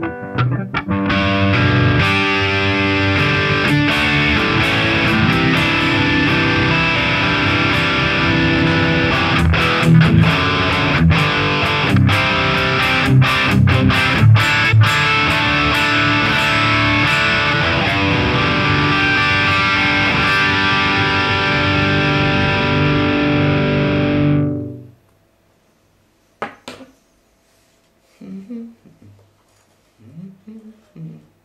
嗯。嗯。嗯。